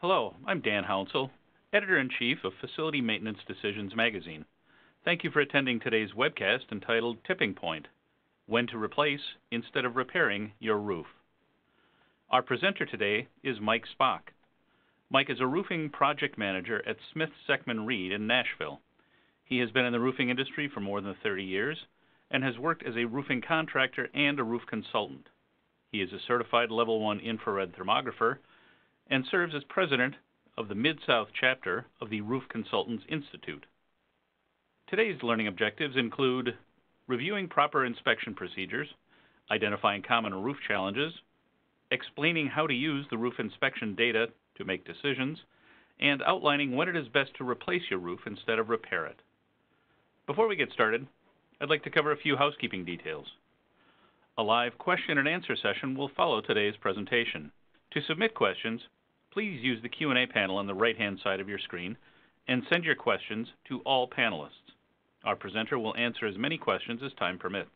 Hello, I'm Dan Hounsell, Editor in Chief of Facility Maintenance Decisions magazine. Thank you for attending today's webcast entitled Tipping Point When to Replace Instead of Repairing Your Roof. Our presenter today is Mike Spock. Mike is a roofing project manager at Smith Seckman Reid in Nashville. He has been in the roofing industry for more than 30 years and has worked as a roofing contractor and a roof consultant. He is a certified level 1 infrared thermographer and serves as president of the Mid South chapter of the Roof Consultants Institute. Today's learning objectives include reviewing proper inspection procedures, identifying common roof challenges, explaining how to use the roof inspection data to make decisions, and outlining when it is best to replace your roof instead of repair it. Before we get started, I'd like to cover a few housekeeping details. A live question and answer session will follow today's presentation. To submit questions, please use the Q&A panel on the right-hand side of your screen and send your questions to all panelists. Our presenter will answer as many questions as time permits.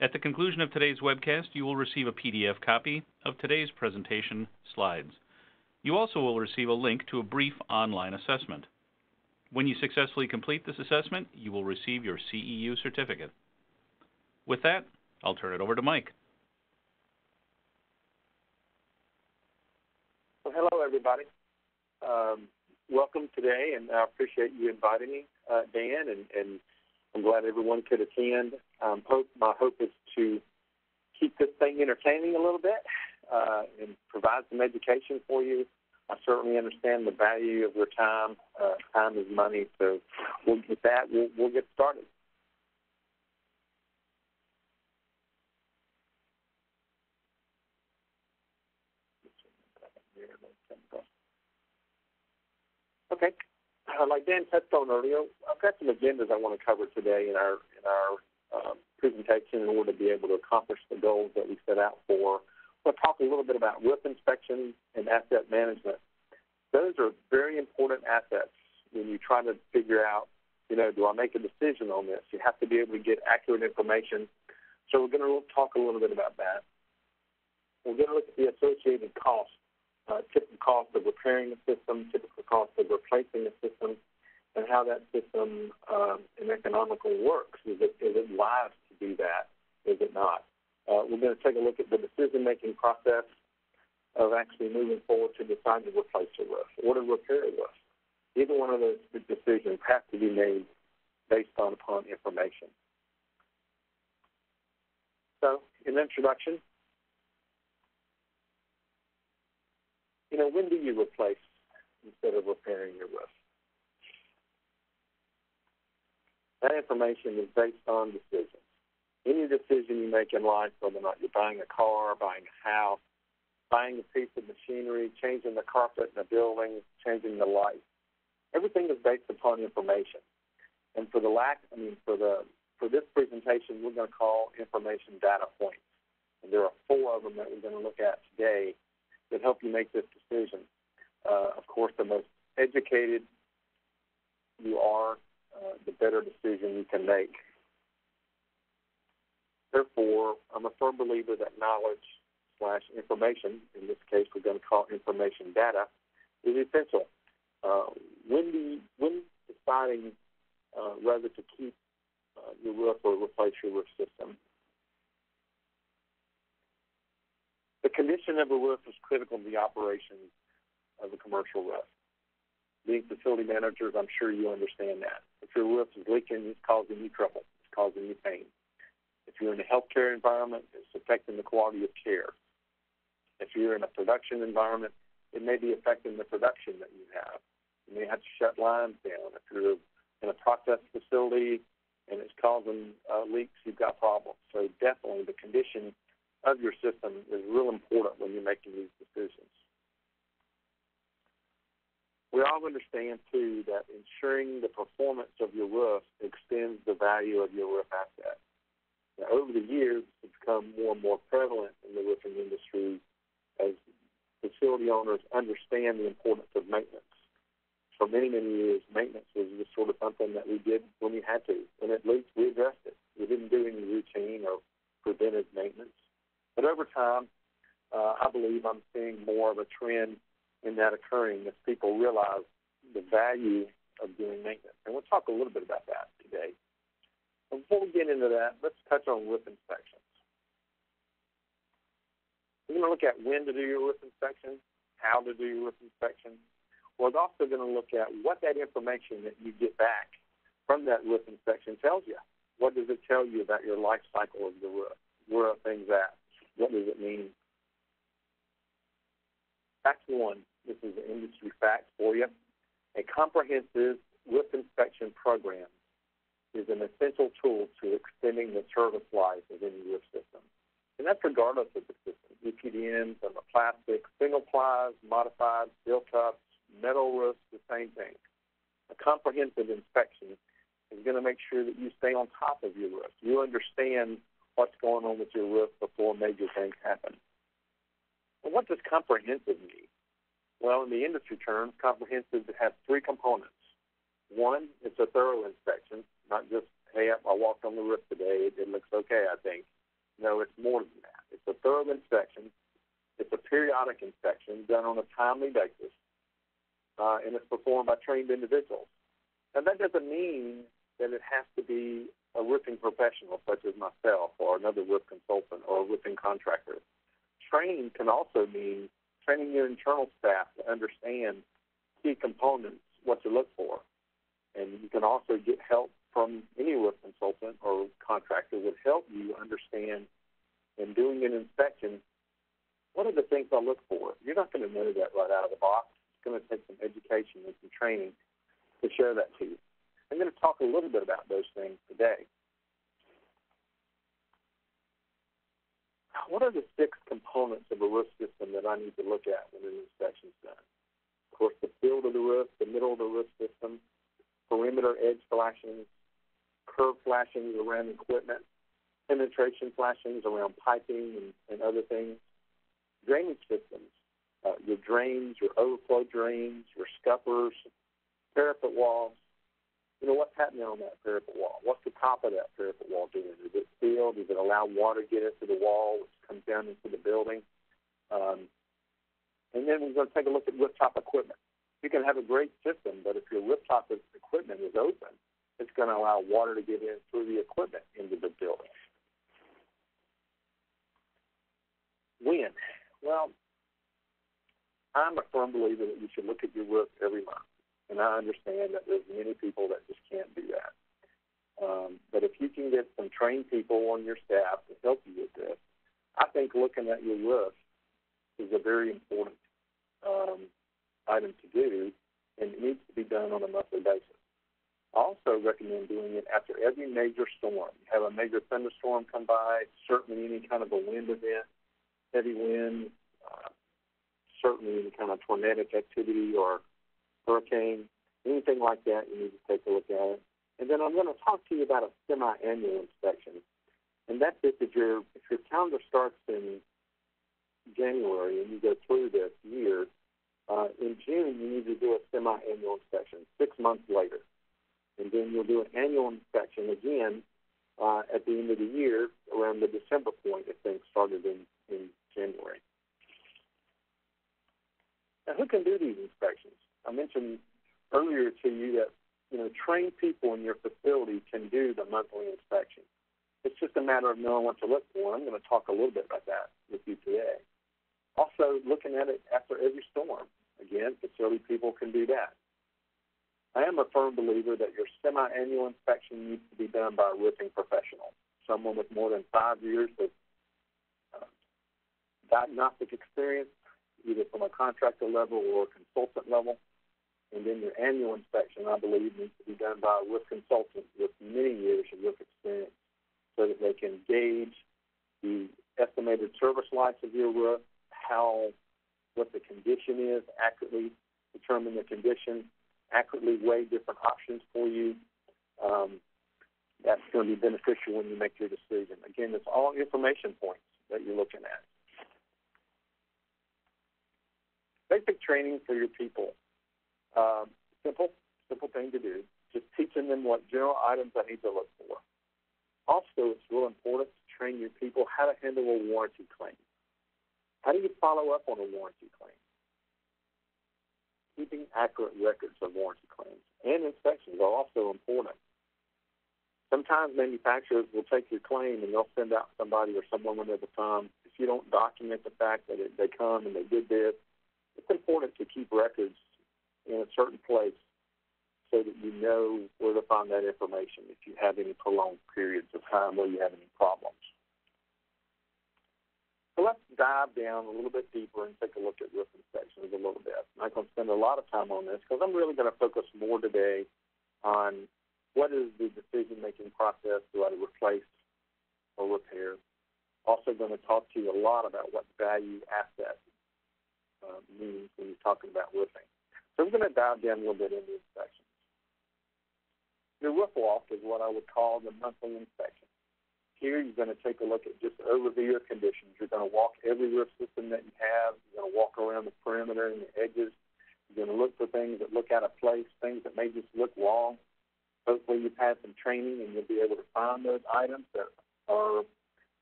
At the conclusion of today's webcast, you will receive a PDF copy of today's presentation slides. You also will receive a link to a brief online assessment. When you successfully complete this assessment, you will receive your CEU certificate. With that, I'll turn it over to Mike. Well, hello, everybody. Um, welcome today, and I appreciate you inviting me, uh, Dan, and, and, I'm glad everyone could attend. Um, hope my hope is to keep this thing entertaining a little bit uh, and provide some education for you. I certainly understand the value of your time. Uh, time is money, so we'll, with that, we'll, we'll get started. Okay. Uh, like Dan touched on earlier, I've got some agendas I want to cover today in our in our um, presentation in order to be able to accomplish the goals that we set out for. We'll talk a little bit about roof inspection and asset management. Those are very important assets when you try to figure out, you know, do I make a decision on this? You have to be able to get accurate information. So we're going to talk a little bit about that. We're going to look at the associated costs uh, typical cost of repairing the system, typical cost of replacing the system, and how that system um, and economical works. Is it, is it wise to do that? Is it not? Uh, we're going to take a look at the decision-making process of actually moving forward to decide to replace a roof or to repair a roof. Either one of those decisions have to be made based on upon information. So, in introduction, you know, when do you replace instead of repairing your roof? That information is based on decisions. Any decision you make in life, whether or not you're buying a car, buying a house, buying a piece of machinery, changing the carpet in a building, changing the light, everything is based upon information. And for the lack, I mean, for the for this presentation, we're going to call information data points. And there are four of them that we're going to look at today that help you make this decision. Uh, of course, the most educated you are, uh, the better decision you can make. Therefore, I'm a firm believer that knowledge slash information, in this case we're going to call information data, is essential. Uh, when, the, when deciding uh, whether to keep uh, your roof or replace your roof system, The condition of a roof is critical to the operation of a commercial roof. Being facility managers, I'm sure you understand that. If your roof is leaking, it's causing you trouble. It's causing you pain. If you're in a healthcare environment, it's affecting the quality of care. If you're in a production environment, it may be affecting the production that you have. You may have to shut lines down. If you're in a process facility and it's causing uh, leaks, you've got problems. So definitely the condition of your system is real important when you're making these decisions. We all understand, too, that ensuring the performance of your roof extends the value of your roof asset. Now, over the years, it's become more and more prevalent in the roofing industry as facility owners understand the importance of maintenance. For many, many years, maintenance was just sort of something that we did when we had to. and at least we addressed it. We didn't do any routine or preventive maintenance. But over time, uh, I believe I'm seeing more of a trend in that occurring as people realize the value of doing maintenance. And we'll talk a little bit about that today. Before we get into that, let's touch on roof inspections. We're going to look at when to do your roof inspection, how to do your roof inspection. We're also going to look at what that information that you get back from that roof inspection tells you. What does it tell you about your life cycle of the roof? Where are things at? What does it mean? Fact one, this is an industry fact for you. A comprehensive roof inspection program is an essential tool to extending the service life of any roof system. And that's regardless of the system, EPDMs, plastic, single plies, modified, steel cups, metal roofs, the same thing. A comprehensive inspection is going to make sure that you stay on top of your roof. You understand what's going on with your roof before major things happen. What does comprehensive mean? Well, in the industry terms, comprehensive has three components. One, it's a thorough inspection, not just, hey, I walked on the roof today, it looks okay, I think. No, it's more than that. It's a thorough inspection. It's a periodic inspection done on a timely basis, uh, and it's performed by trained individuals. And that doesn't mean that it has to be a roofing professional such as myself or another roof consultant or a roofing contractor. Training can also mean training your internal staff to understand key components, what to look for. And you can also get help from any roof consultant or contractor would help you understand in doing an inspection what are the things I look for. You're not going to know that right out of the box. It's going to take some education and some training to share that to you. I'm going to talk a little bit about those things today. What are the six components of a roof system that I need to look at when an inspection is done? Of course, the field of the roof, the middle of the roof system, perimeter edge flashings, curb flashings around equipment, penetration flashings around piping and, and other things, drainage systems, uh, your drains, your overflow drains, your scuppers, parapet walls, you know, what's happening on that parapet wall? What's the top of that parapet wall doing? Is it sealed? Does it allow water to get into the wall, which comes down into the building? Um, and then we're going to take a look at rooftop equipment. You can have a great system, but if your rooftop equipment is open, it's going to allow water to get in through the equipment into the building. When? Well, I'm a firm believer that you should look at your roof every month. And I understand that there's many people that just can't do that. Um, but if you can get some trained people on your staff to help you with this, I think looking at your roof is a very important um, item to do, and it needs to be done on a monthly basis. I also recommend doing it after every major storm. You have a major thunderstorm come by, certainly any kind of a wind event, heavy wind, uh, certainly any kind of tornadic activity or hurricane, anything like that, you need to take a look at it. And then I'm going to talk to you about a semi-annual inspection. And that's if your if your calendar starts in January and you go through this year, uh, in June you need to do a semi-annual inspection six months later, and then you'll do an annual inspection again uh, at the end of the year around the December point if things started in in January. Now, who can do these inspections? I mentioned earlier to you that you know trained people in your facility can do the monthly inspection. It's just a matter of knowing what to look for. I'm going to talk a little bit about that with you today. Also, looking at it after every storm. Again, facility people can do that. I am a firm believer that your semi-annual inspection needs to be done by a roofing professional, someone with more than five years of uh, diagnostic experience, either from a contractor level or a consultant level. And then your annual inspection, I believe, needs to be done by a roof consultant with many years of roof experience so that they can gauge the estimated service life of your roof, how, what the condition is, accurately determine the condition, accurately weigh different options for you. Um, that's going to be beneficial when you make your decision. Again, it's all information points that you're looking at. Basic training for your people um, simple, simple thing to do. Just teaching them what general items I need to look for. Also, it's real important to train your people how to handle a warranty claim. How do you follow up on a warranty claim? keeping accurate records of warranty claims and inspections are also important. Sometimes manufacturers will take your claim and they'll send out somebody or someone when they come. If you don't document the fact that it, they come and they did this, it's important to keep records in a certain place so that you know where to find that information if you have any prolonged periods of time where you have any problems. So let's dive down a little bit deeper and take a look at roof inspections a little bit. I'm not going to spend a lot of time on this because I'm really going to focus more today on what is the decision-making process? Do I replace or repair? Also going to talk to you a lot about what value asset uh, means when you're talking about roofing. So I'm going to dive down a little bit into inspections. Your roof walk is what I would call the monthly inspection. Here you're going to take a look at just overview of conditions. You're going to walk every roof system that you have. You're going to walk around the perimeter and the edges. You're going to look for things that look out of place, things that may just look wrong. Hopefully you've had some training and you'll be able to find those items that are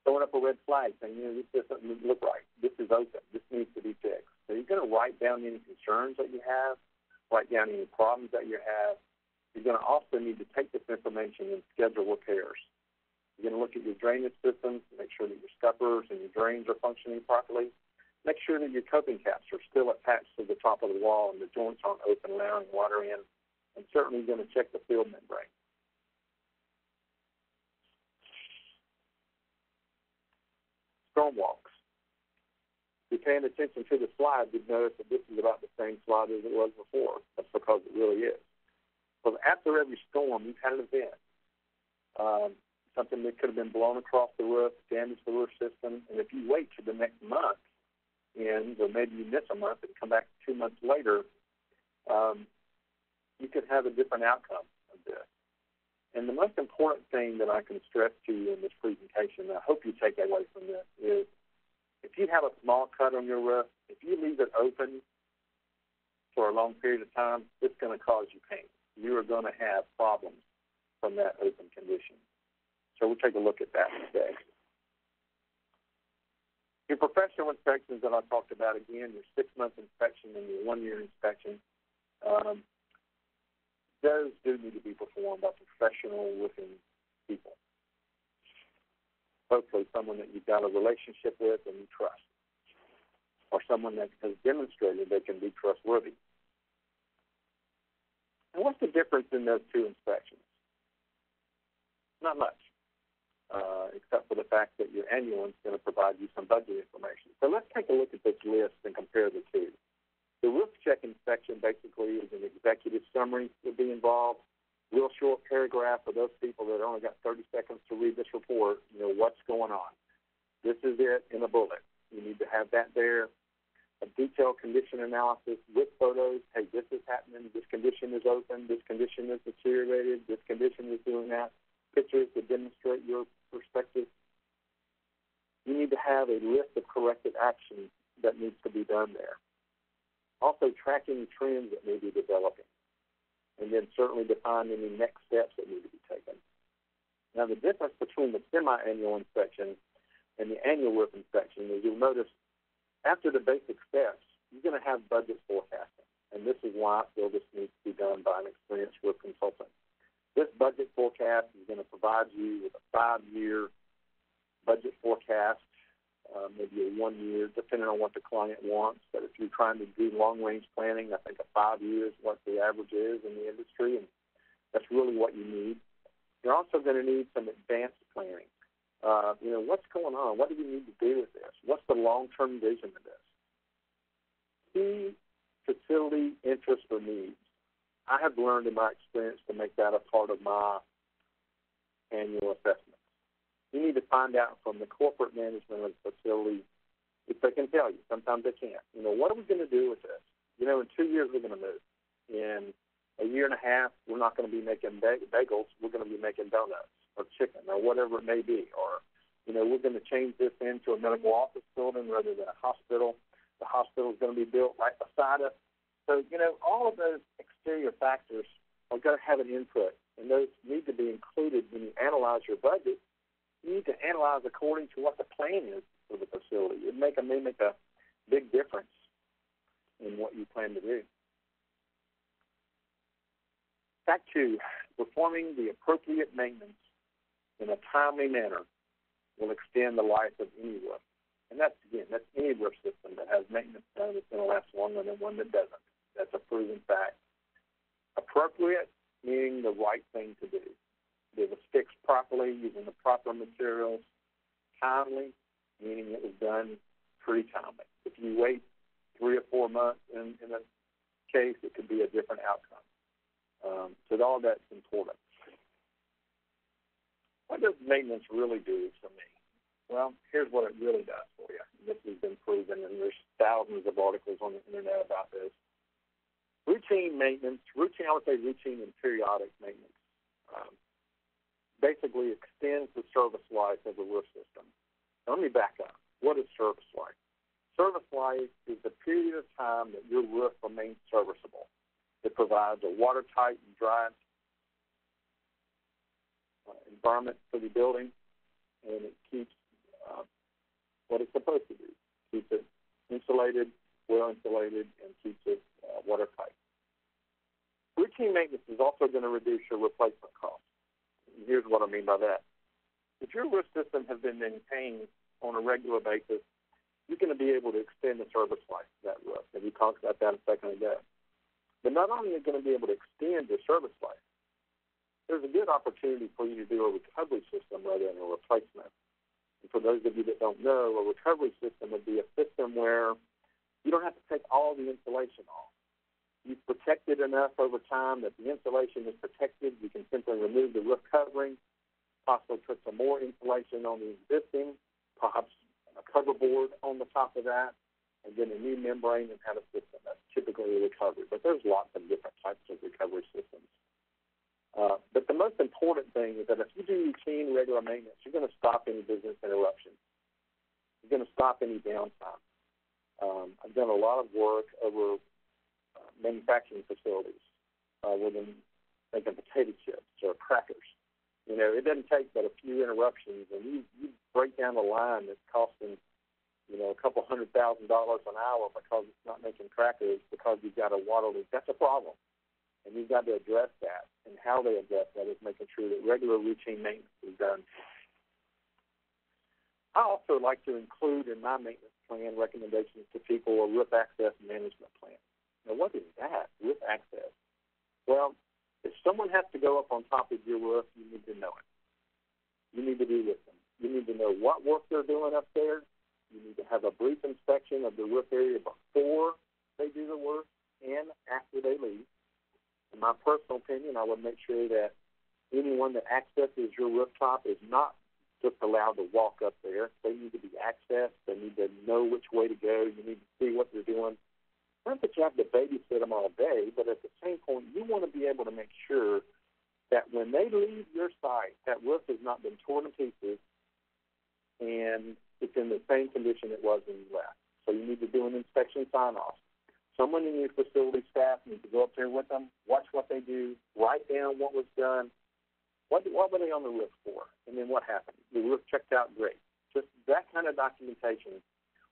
throwing up a red flag saying, you know, this doesn't look right. This is open. This needs to be fixed. So you're going to write down any concerns that you have, write down any problems that you have. You're going to also need to take this information and schedule repairs. You're going to look at your drainage systems, make sure that your scuppers and your drains are functioning properly. Make sure that your coping caps are still attached to the top of the wall and the joints aren't open, allowing water in. And certainly you're going to check the field membrane. Storm walks. You're paying attention to the slide, you'd notice that this is about the same slide as it was before. That's because it really is. So after every storm, you've had an event. Um, something that could have been blown across the roof, damaged the roof system, and if you wait to the next month ends, or maybe you miss a month and come back two months later, um, you could have a different outcome of this. And the most important thing that I can stress to you in this presentation, and I hope you take away from this, is if you have a small cut on your roof, if you leave it open for a long period of time, it's going to cause you pain. You are going to have problems from that open condition. So we'll take a look at that today. Your professional inspections that I talked about again, your six-month inspection and your one-year inspection, um, those do need to be performed by professional looking people. Hopefully someone that you've got a relationship with and you trust, or someone that has demonstrated they can be trustworthy. And what's the difference in those two inspections? Not much uh, except for the fact that your annual is going to provide you some budget information. So let's take a look at this list and compare the two. The roof check inspection basically is an executive summary would be involved. Real short paragraph for those people that only got 30 seconds to read this report. You know what's going on. This is it in a bullet. You need to have that there. A detailed condition analysis with photos. Hey, this is happening. This condition is open. This condition is deteriorated. This condition is doing that. Pictures to demonstrate your perspective, you need to have a list of corrective actions that needs to be done there. Also, tracking trends that may be developing, and then certainly define any next steps that need to be taken. Now, the difference between the semi-annual inspection and the annual roof inspection is you'll notice after the basic steps, you're going to have budget forecasting, and this is why I feel this needs to be done by an experienced roof consultant. This budget forecast is going to provide you with a five-year budget forecast, uh, maybe a one-year, depending on what the client wants. But if you're trying to do long-range planning, I think a five years is what the average is in the industry, and that's really what you need. You're also going to need some advanced planning. Uh, you know, what's going on? What do we need to do with this? What's the long-term vision of this? Key facility interest or needs. I have learned in my experience to make that a part of my annual assessment. You need to find out from the corporate management of the facility if they can tell you. Sometimes they can't. You know, what are we going to do with this? You know, in two years we're going to move. In a year and a half, we're not going to be making bagels. We're going to be making donuts or chicken or whatever it may be. Or, you know, we're going to change this into a medical office building rather than a hospital. The hospital is going to be built right beside us. So, you know, all of those exterior factors are going to have an input, and those need to be included when you analyze your budget. You need to analyze according to what the plan is for the facility. It make a, may make a big difference in what you plan to do. Fact two, performing the appropriate maintenance in a timely manner will extend the life of any roof. And that's, again, that's any roof system that has maintenance done that's going to last longer than one that doesn't. That's a proven fact. Appropriate, meaning the right thing to do. It was fixed properly using the proper materials. Timely, meaning it was done pretty timely. If you wait three or four months in, in a case, it could be a different outcome. Um, so all that's important. What does maintenance really do for me? Well, here's what it really does for you. This has been proven, and there's thousands of articles on the internet about this. Routine maintenance, routine, I would say routine and periodic maintenance, um, basically extends the service life of the roof system. Now, let me back up. What is service life? Service life is the period of time that your roof remains serviceable. It provides a watertight and dry environment for the building, and it keeps uh, what it's supposed to do. Keeps it insulated, well insulated, and keeps it uh, watertight. Routine maintenance is also going to reduce your replacement costs. Here's what I mean by that. If your roof system has been maintained on a regular basis, you're going to be able to extend the service life of that roof. And we talked about that a second ago. But not only are you going to be able to extend your service life, there's a good opportunity for you to do a recovery system rather than a replacement. And for those of you that don't know, a recovery system would be a system where you don't have to take all the insulation off. You've protected enough over time that the insulation is protected. You can simply remove the roof covering, possibly put some more insulation on the existing, perhaps a cover board on the top of that, and then a new membrane and have a system. That's typically a recovery, but there's lots of different types of recovery systems. Uh, but the most important thing is that if you do routine, regular maintenance, you're going to stop any business interruptions. You're going to stop any downtime. Um, I've done a lot of work over manufacturing facilities uh, with them making potato chips or crackers. You know, it doesn't take but a few interruptions, and you you break down a line that's costing, you know, a couple hundred thousand dollars an hour because it's not making crackers because you've got a water leak. That's a problem and you've got to address that. And how they address that is making sure that regular routine maintenance is done. I also like to include in my maintenance plan recommendations to people a roof access management plan. Now, what is that, roof access? Well, if someone has to go up on top of your roof, you need to know it. You need to be with them. You need to know what work they're doing up there. You need to have a brief inspection of the roof area before they do the work and after they leave. In my personal opinion, I would make sure that anyone that accesses your rooftop is not just allowed to walk up there. They need to be accessed. They need to know which way to go. You need to see what they're doing. Not that you have to babysit them all day, but at the same point, you want to be able to make sure that when they leave your site, that roof has not been torn to pieces and it's in the same condition it was when you left. So you need to do an inspection sign off. Someone in your facility staff needs to go up there with them, watch what they do, write down what was done, what what were they on the roof for, and then what happened. The roof checked out great. Just that kind of documentation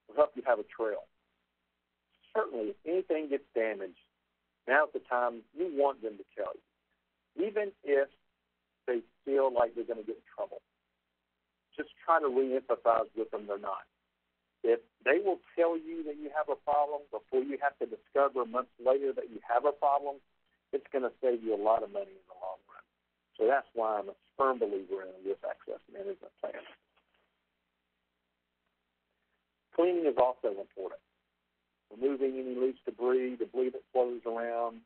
will help you have a trail. Certainly, if anything gets damaged, now's the time you want them to tell you, even if they feel like they're going to get in trouble. Just try to re-emphasize with them they're not. If they will tell you that you have a problem before you have to discover months later that you have a problem, it's going to save you a lot of money in the long run. So that's why I'm a firm believer in this access management plan. Cleaning is also important. Removing any loose debris, debris that flows around,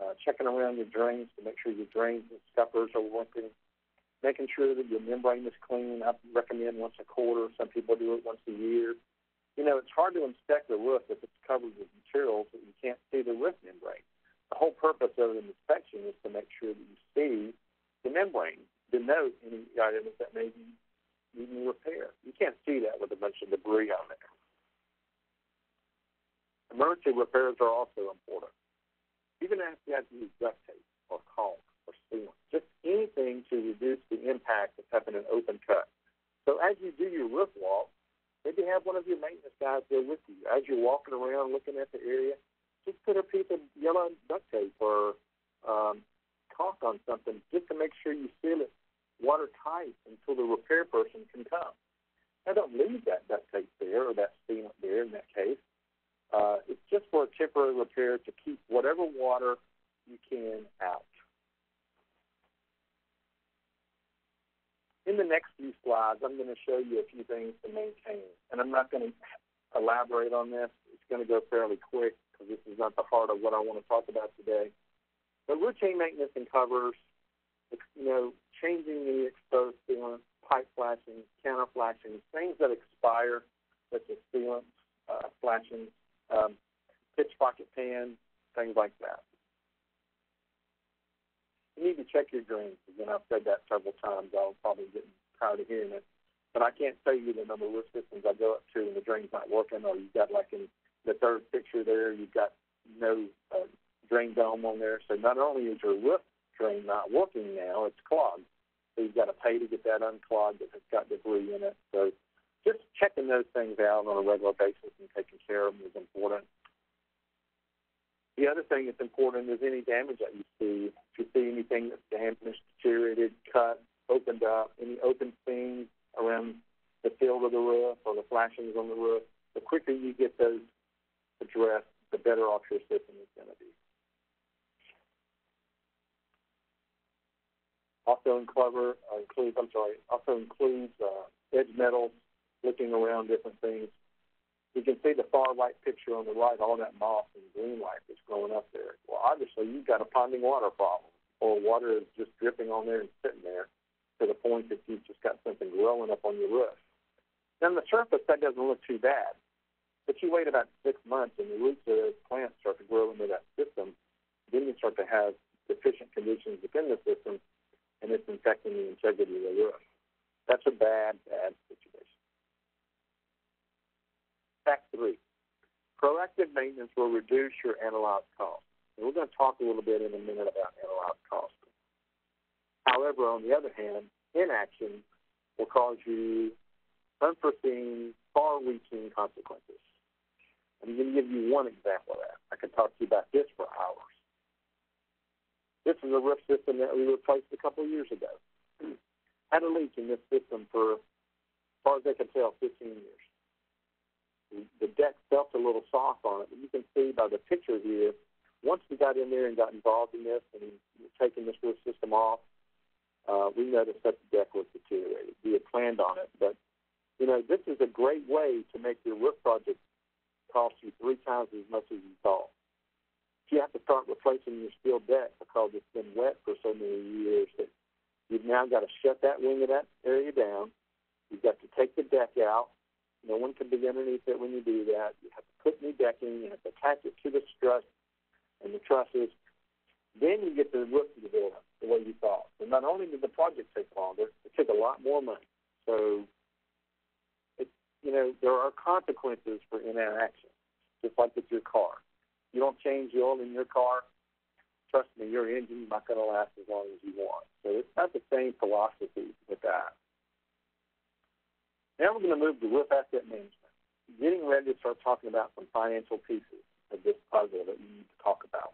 uh, checking around your drains to make sure your drains and scuppers are working, making sure that your membrane is clean. I recommend once a quarter. Some people do it once a year you know, it's hard to inspect the roof if it's covered with materials that you can't see the roof membrane. The whole purpose of an inspection is to make sure that you see the membrane, denote any items that may be needing repair. You can't see that with a bunch of debris on there. Emergency repairs are also important. Even if you have to use duct tape or caulk or sealant, just anything to reduce the impact of having an open cut. So as you do your roof walk, Maybe have one of your maintenance guys there with you. As you're walking around looking at the area, just put a piece of yellow duct tape or um, caulk on something just to make sure you seal it watertight until the repair person can come. Now, don't leave that duct tape there or that sealant there in that case. Uh, it's just for a temporary repair to keep whatever water you can out. In the next few slides, I'm going to show you a few things to maintain, and I'm not going to elaborate on this. It's going to go fairly quick because this is not the heart of what I want to talk about today. But routine maintenance and covers, you know, changing the exposed sealant, pipe flashing, counter flashing, things that expire, such as sealants, uh, flashing, um, pitch pocket pan, things like that. You need to check your drains. Again, I've said that several times. I'll probably get tired of hearing it. But I can't tell you the number of roof systems I go up to and the drain's not working, or you've got like in the third picture there, you've got no uh, drain dome on there. So not only is your roof drain not working now, it's clogged. So you've got to pay to get that unclogged if it's got debris in it. So just checking those things out on a regular basis and taking care of them is important. The other thing that's important is any damage that you see. If you see anything that's damaged, deteriorated, cut, opened up, any open seams around the field of the roof or the flashings on the roof, the quicker you get those addressed, the better off your system is going to be. Also uh, includes, I'm sorry, also includes uh, edge metals, looking around different things. You can see the far right picture on the right, all that moss and green light that's growing up there. Well, obviously you've got a ponding water problem, or water is just dripping on there and sitting there to the point that you've just got something growing up on your roof. On the surface, that doesn't look too bad. But you wait about six months and the roots of the plants start to grow into that system. Then you start to have deficient conditions within the system and it's infecting the integrity of the roof. That's a bad, bad situation. Fact three, proactive maintenance will reduce your annualized cost. And we're going to talk a little bit in a minute about annualized cost. However, on the other hand, inaction will cause you unforeseen, far-reaching consequences. I'm going to give you one example of that. I could talk to you about this for hours. This is a roof system that we replaced a couple of years ago. Had a leak in this system for, as far as I can tell, 15 years. The deck felt a little soft on it, but you can see by the picture here, once we got in there and got involved in this and taking this roof system off, uh, we noticed that the deck was deteriorated. We had planned on it, but you know this is a great way to make your roof project cost you three times as much as you thought you have to start replacing your steel deck because it's been wet for so many years that you've now got to shut that wing of that area down. You've got to take the deck out. No one can be underneath it when you do that. You have to put new decking. You have to attach it to the struts and the trusses. Then you get the roof to the building the way you thought. And not only did the project take longer, it took a lot more money. So, it, you know, there are consequences for inaction, just like with your car you don't change the oil in your car, trust me, your engine's not going to last as long as you want. So it's not the same philosophy with that. Now we're going to move to roof asset management. Getting ready to start talking about some financial pieces of this puzzle that we need to talk about.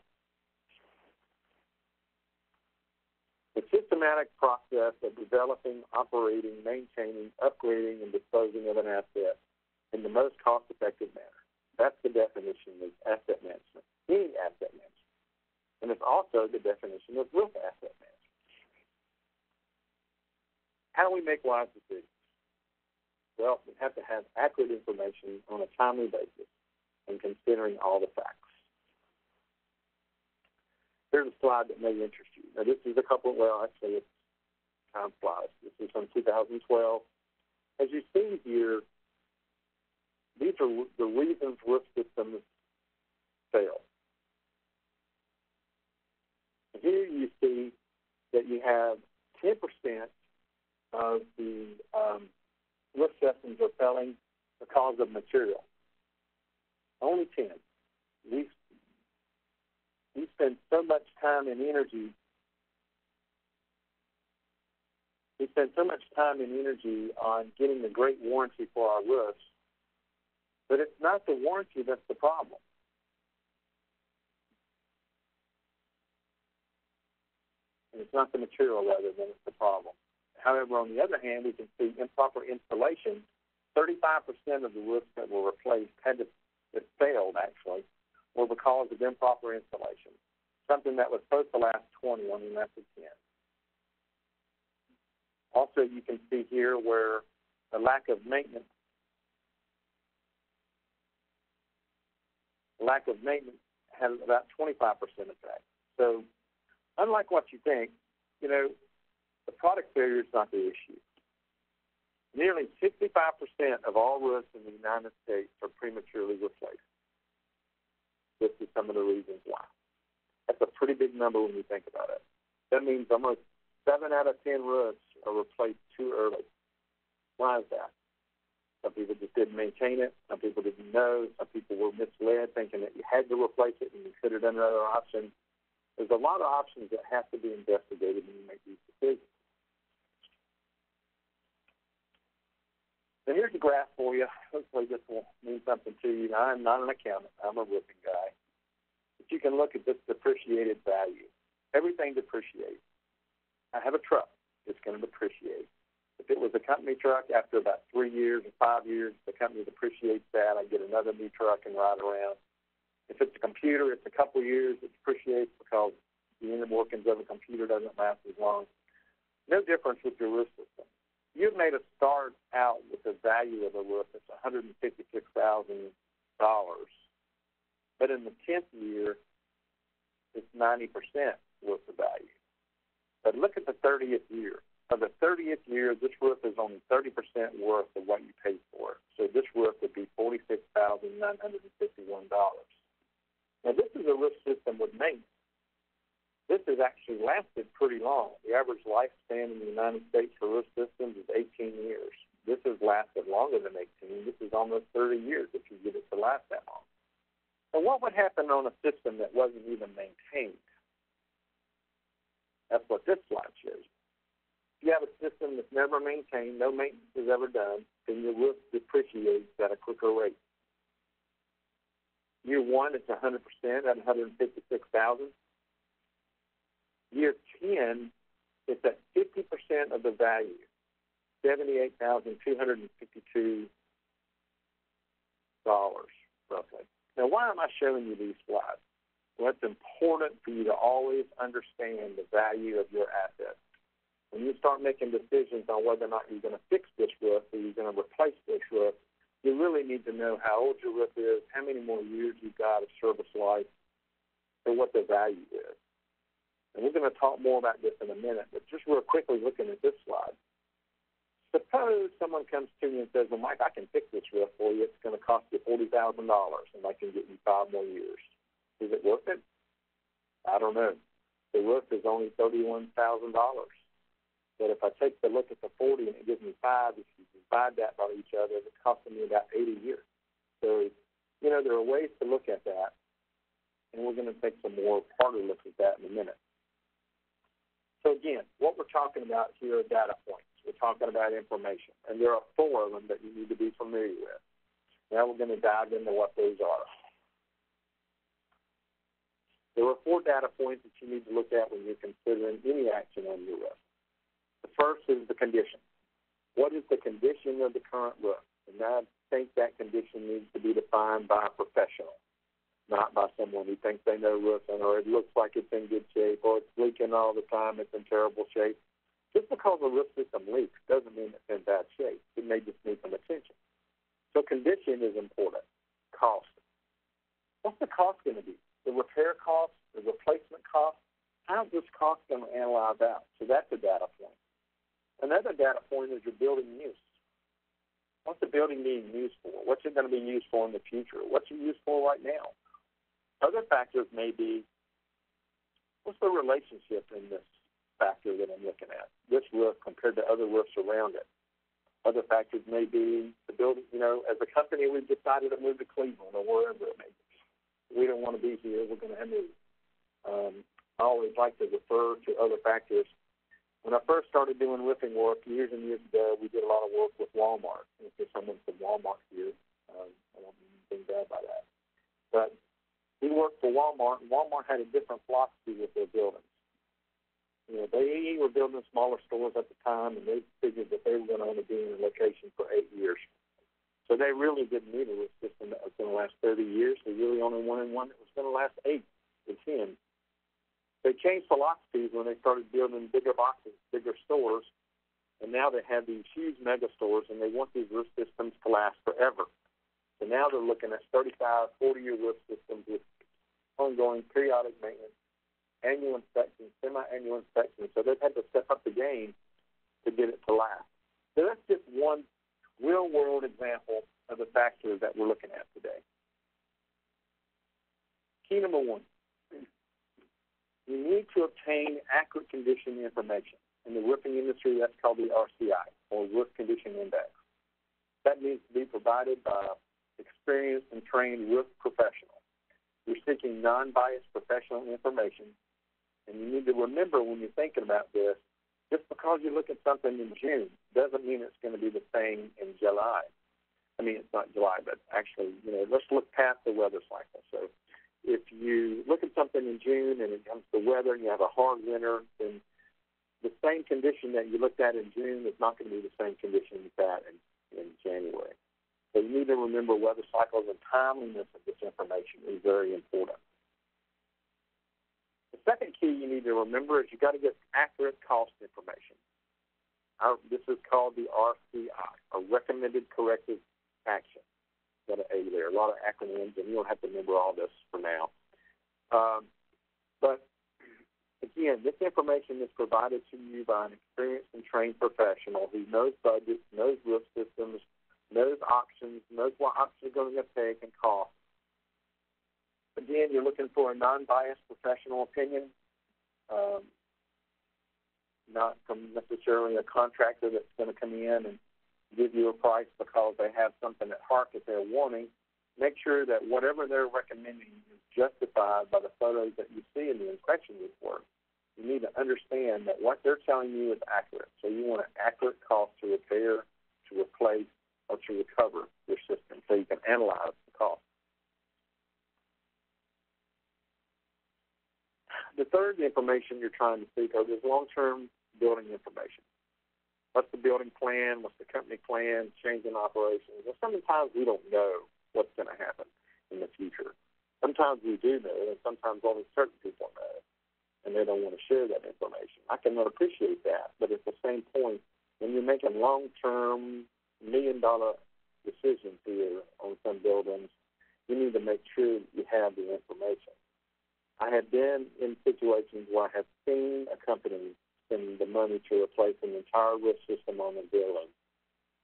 The systematic process of developing, operating, maintaining, upgrading, and disposing of an asset in the most cost-effective manner. That's the definition of asset management, any asset management. And it's also the definition of roof asset management. How do we make wise decisions? Well, we have to have accurate information on a timely basis and considering all the facts. Here's a slide that may interest you. Now, this is a couple, well, actually, it's time flies. This is from 2012. As you see here, these are the reasons roof systems fail. Here you see that you have 10% of the um, roof systems are failing because of material. Only 10. We, we spend so much time and energy we spend so much time and energy on getting a great warranty for our roofs but it's not the warranty that's the problem. And It's not the material rather than it's the problem. However, on the other hand, we can see improper installation. 35% of the roofs that were replaced had to, that failed actually, were because of improper installation. Something that was supposed to last 20 only lasted 10. Also, you can see here where the lack of maintenance, lack of maintenance had about 25% effect. So, unlike what you think, you know, the product failure is not the issue. Nearly 65% of all roofs in the United States are prematurely replaced. This is some of the reasons why. That's a pretty big number when you think about it. That means almost 7 out of 10 roofs are replaced too early. Why is that? Some people just didn't maintain it. Some people didn't know. Some people were misled, thinking that you had to replace it and you could have done another option. There's a lot of options that have to be investigated when you make these decisions. So here's a graph for you. Hopefully this will mean something to you. I'm not an accountant. I'm a roofing guy. But you can look at this depreciated value. Everything depreciates. I have a truck. It's going to depreciate. If it was a company truck, after about three years or five years, the company depreciates that. I get another new truck and ride around. If it's a computer, it's a couple years. It depreciates because the inner workings of a computer doesn't last as long. No difference with your roof system you've made a start out with the value of a roof that's one hundred and fifty six thousand dollars, but in the tenth year, it's ninety percent worth the value. But look at the thirtieth year. Of the thirtieth year, this roof is only thirty percent worth of what you paid for it. So this roof would be forty six thousand nine hundred and fifty one dollars. Now this is a roof system with maintenance this has actually lasted pretty long. The average lifespan in the United States for roof systems is 18 years. This has lasted longer than 18. This is almost 30 years if you get it to last that long. So what would happen on a system that wasn't even maintained? That's what this slide shows. If you have a system that's never maintained, no maintenance is ever done, then your roof depreciates at a quicker rate. Year one, it's 100% at 156,000. Year 10 is at 50% of the value, $78,252 roughly. Now, why am I showing you these slides? Well, it's important for you to always understand the value of your assets. When you start making decisions on whether or not you're going to fix this roof or you're going to replace this roof, you really need to know how old your roof is, how many more years you've got of service life, and what the value is. And we're going to talk more about this in a minute, but just real quickly looking at this slide. Suppose someone comes to you and says, Well, Mike, I can fix this roof for you. It's going to cost you $40,000 and I can get you five more years. Is it worth it? I don't know. The roof is only $31,000. But if I take the look at the 40 and it gives me five, if you divide that by each other, it's costing me about 80 years. So, you know, there are ways to look at that, and we're going to take some more harder looks at that in a minute. So again, what we're talking about here are data points. We're talking about information, and there are four of them that you need to be familiar with. Now we're going to dive into what those are. There are four data points that you need to look at when you're considering any action on your roof. The first is the condition. What is the condition of the current roof? And I think that condition needs to be defined by a professional not by someone who thinks they know roofing or it looks like it's in good shape or it's leaking all the time, it's in terrible shape. Just because a roof system leaks doesn't mean it's in bad shape. It may just need some attention. So condition is important. Cost. What's the cost going to be? The repair cost, the replacement cost? How's this cost going to analyze out? So that's a data point. Another data point is your building use. What's the building being used for? What's it going to be used for in the future? What's it used for right now? Other factors may be what's the relationship in this factor that I'm looking at? This roof compared to other roofs around it. Other factors may be the building, you know, as a company, we've decided to move to Cleveland or wherever it may be. We don't want to be here. We're going to move. Um, I always like to refer to other factors. When I first started doing roofing work years and years ago, we did a lot of work with Walmart. If there's someone from Walmart here, um, I don't mean anything bad by that. But we worked for Walmart, and Walmart had a different philosophy with their buildings. You know, they were building smaller stores at the time, and they figured that they were going to only be in a location for eight years. So they really didn't need a lift system that was going to last 30 years. They really only wanted one that was going to last eight to 10. They changed philosophies when they started building bigger boxes, bigger stores, and now they have these huge mega stores, and they want these roof systems to last forever. So now they're looking at 35, 40 year roof systems with ongoing periodic maintenance, annual inspections, semi-annual inspections. So they've had to step up the game to get it to last. So that's just one real-world example of the factors that we're looking at today. Key number one, you need to obtain accurate condition information. In the roofing industry, that's called the RCI, or Roof Condition Index. That needs to be provided by experienced and trained roof professionals. You're seeking non-biased professional information, and you need to remember when you're thinking about this, just because you look at something in June doesn't mean it's going to be the same in July. I mean, it's not July, but actually, you know, let's look past the weather cycle. So if you look at something in June and it comes to weather and you have a hard winter, then the same condition that you looked at in June is not going to be the same condition you had in, in January. So you need to remember weather cycles and timeliness of this information is very important. The second key you need to remember is you've got to get accurate cost information. Our, this is called the RCI, a Recommended Corrective Action. Got an A there. A lot of acronyms, and you don't have to remember all this for now. Um, but again, this information is provided to you by an experienced and trained professional who knows budgets, knows roof systems, knows options, knows what options are going to take and cost. Again, you're looking for a non-biased professional opinion, um, not from necessarily a contractor that's going to come in and give you a price because they have something at heart that they're wanting. Make sure that whatever they're recommending is justified by the photos that you see in the inspection report. You need to understand that what they're telling you is accurate. So you want an accurate cost to repair, to replace, or to recover your system so you can analyze the cost. The third information you're trying to seek is long-term building information. What's the building plan? What's the company plan? Changing operations. And sometimes we don't know what's going to happen in the future. Sometimes we do know, and sometimes only certain people know, and they don't want to share that information. I can appreciate that, but at the same point, when you're making long-term million dollar decisions here on some buildings, you need to make sure you have the information. I have been in situations where I have seen a company spend the money to replace an entire roof system on a building,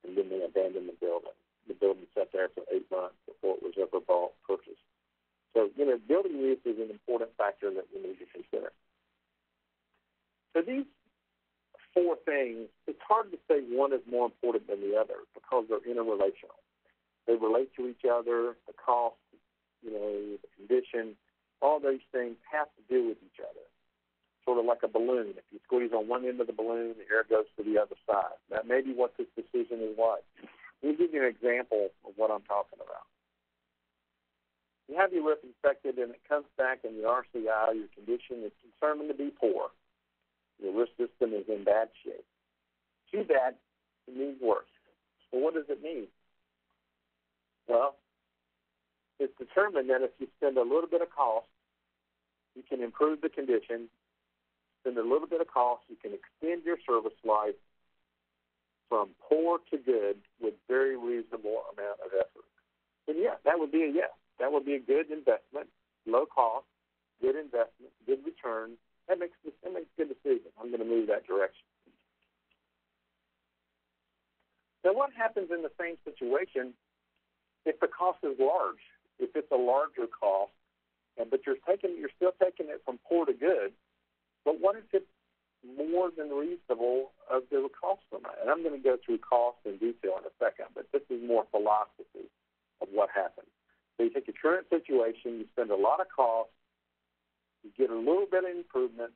and then they abandon the building. The building sat there for eight months before it was ever bought, purchased. So, you know, building use is an important factor that we need to consider. So these four things, it's hard to say one is more important than the other because they're interrelational. They relate to each other, the cost, you know, the condition, all those things have to do with each other. Sort of like a balloon. If you squeeze on one end of the balloon, the air goes to the other side. That may be what this decision is like. Let me give you an example of what I'm talking about. You have your roof inspected and it comes back in the RCI, your condition is determined to be poor your roof system is in bad shape. Too bad, it means worse. Well, what does it mean? Well, it's determined that if you spend a little bit of cost, you can improve the condition. Spend a little bit of cost, you can extend your service life from poor to good with very reasonable amount of effort. And yeah, that would be a yes. That would be a good investment, low cost, good investment, good return, that makes that makes good decision. I'm going to move that direction. Now, what happens in the same situation if the cost is large? If it's a larger cost, and but you're taking you're still taking it from poor to good. But what if it's more than reasonable of the cost amount? And I'm going to go through cost in detail in a second, but this is more philosophy of what happens. So you take your current situation, you spend a lot of cost, you get a little bit of improvement.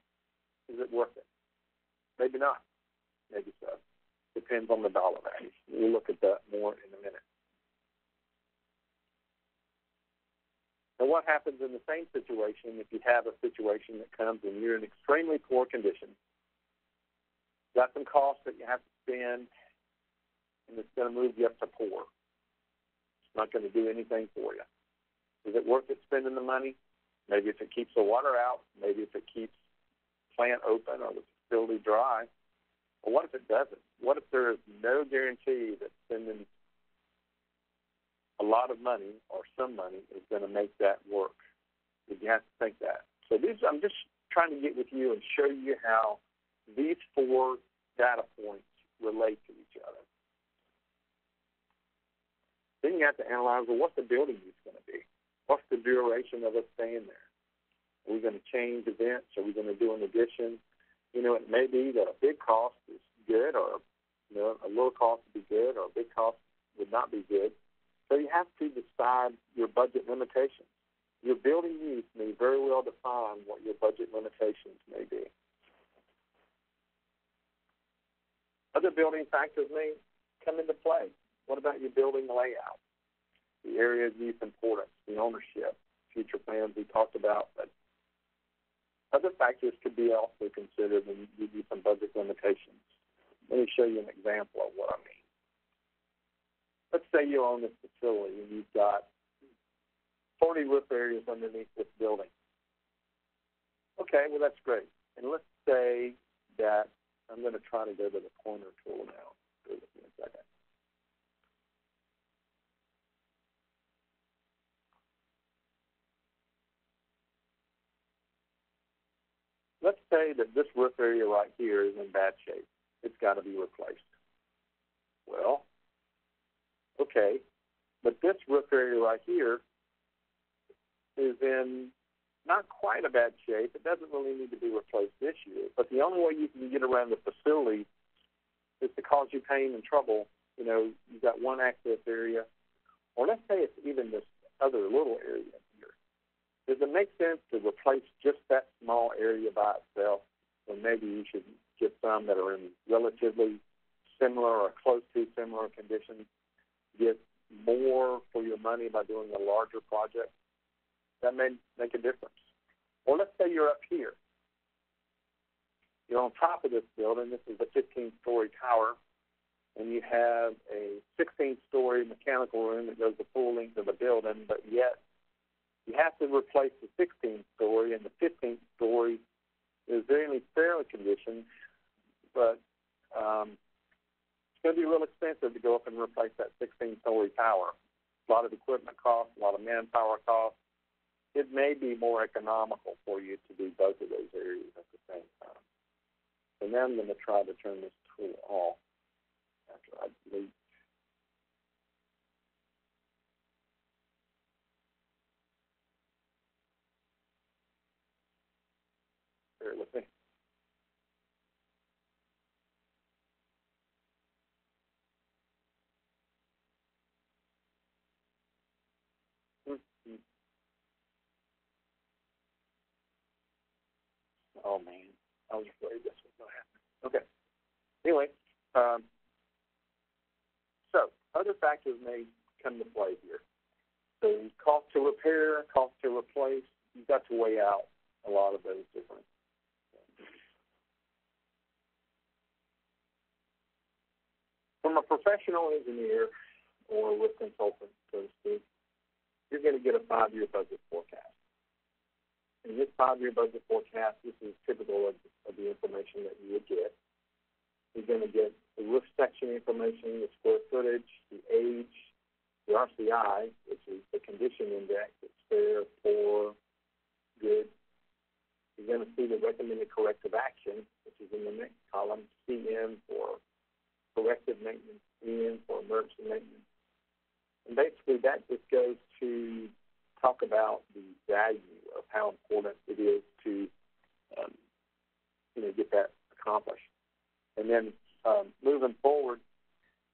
Is it worth it? Maybe not. Maybe so. Depends on the dollar value. We'll look at that more in a minute. Now, what happens in the same situation if you have a situation that comes and you're in extremely poor condition, got some costs that you have to spend, and it's going to move you up to poor. It's not going to do anything for you. Is it worth it spending the money? Maybe if it keeps the water out, maybe if it keeps plant open or the facility dry. But what if it doesn't? What if there is no guarantee that spending a lot of money or some money is going to make that work? You have to think that. So these, I'm just trying to get with you and show you how these four data points relate to each other. Then you have to analyze well, what's the building use going to be? What's the duration of us staying there? Are we going to change events? Are we going to do an addition? You know, it may be that a big cost is good, or you know, a little cost would be good, or a big cost would not be good. So you have to decide your budget limitations. Your building use may very well define what your budget limitations may be. Other building factors may come into play. What about your building layout? The area of youth importance, the ownership, future plans we talked about, but other factors could be also considered and give you some budget limitations. Let me show you an example of what I mean. Let's say you own this facility and you've got 40 roof areas underneath this building. Okay, well, that's great. And let's say that I'm going to try to go to the pointer tool now. Give me a second. Let's say that this roof area right here is in bad shape. It's got to be replaced. Well, okay, but this roof area right here is in not quite a bad shape. It doesn't really need to be replaced this year. But the only way you can get around the facility is to cause you pain and trouble. You know, you've got one access area, or let's say it's even this other little area. Does it make sense to replace just that small area by itself when maybe you should get some that are in relatively similar or close to similar conditions? Get more for your money by doing a larger project? that may make a difference. Or let's say you're up here. You're on top of this building. This is a 15-story tower, and you have a 16-story mechanical room that goes the full length of the building, but yet you have to replace the 16th story, and the 15th story is in fairly condition, but um, it's going to be real expensive to go up and replace that 16-story tower. A lot of equipment costs, a lot of manpower costs, it may be more economical for you to do both of those areas at the same time. So now I'm going to try to turn this tool off after I delete. Bear with me. oh man, I was afraid this was going to happen. Okay. Anyway, um, so other factors may come to play here. So cost to repair, cost to replace, you've got to weigh out a lot of those different. From a professional engineer or with consultant, so to speak, you're going to get a five-year budget forecast in this five-year budget forecast, this is typical of, of the information that you would get. You're going to get the roof section information, the square footage, the age, the RCI, which is the condition index, it's fair, poor, good. You're going to see the recommended corrective action, which is in the next column, CM maintenance, EM for emergency maintenance. And basically that just goes to talk about the value of how important it is to um, you know get that accomplished. And then um, moving forward,